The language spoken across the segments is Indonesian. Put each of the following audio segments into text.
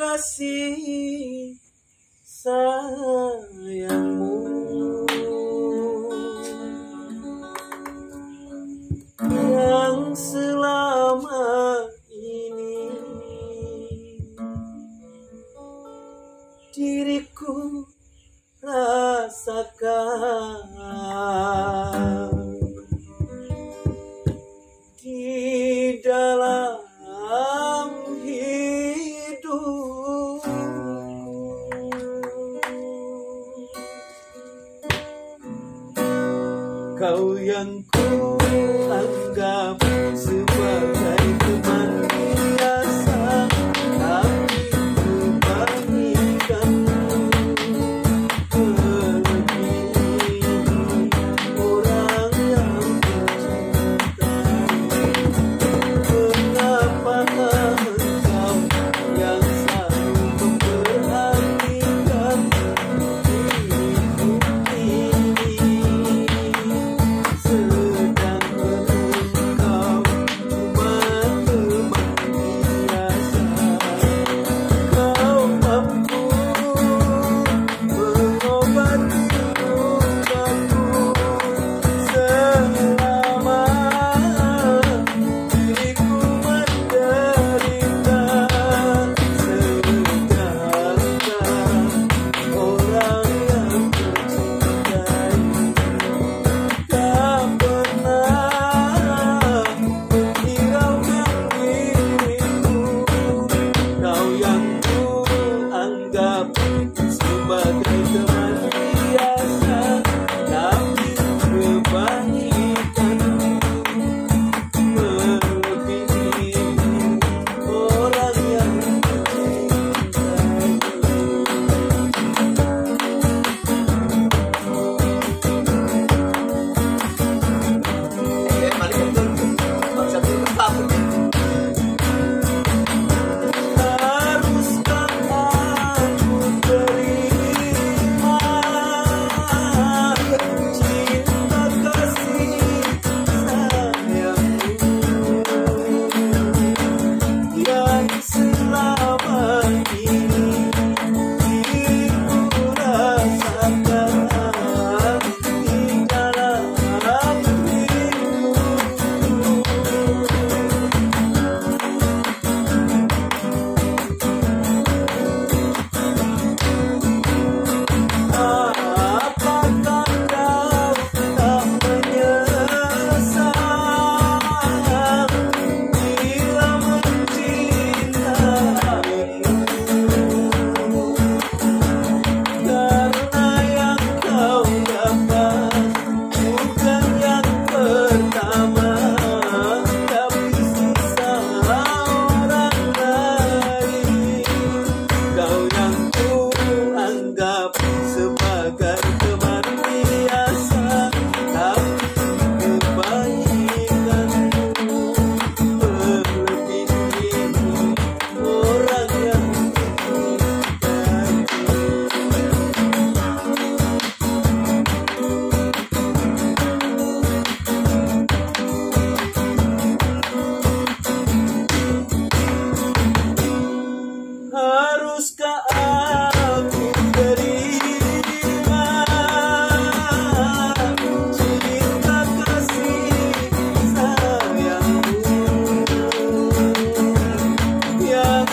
kasih sayangmu Kau.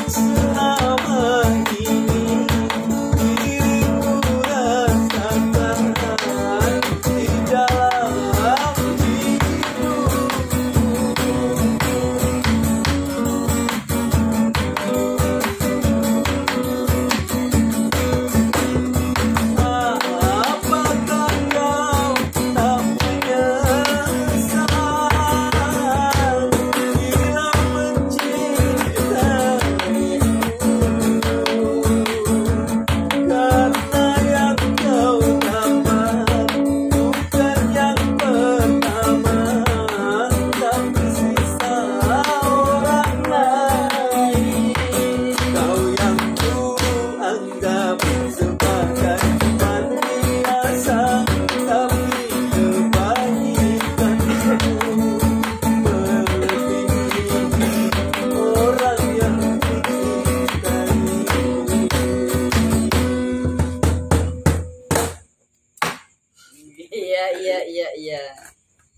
Christmas.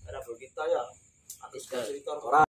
Ada bro kita ya. Atas Kita. cerita Orang